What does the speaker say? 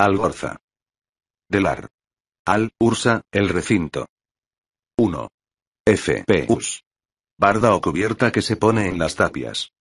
Algorza. Delar. Al, Ursa, el recinto. 1. F. P. Us. Barda o cubierta que se pone en las tapias.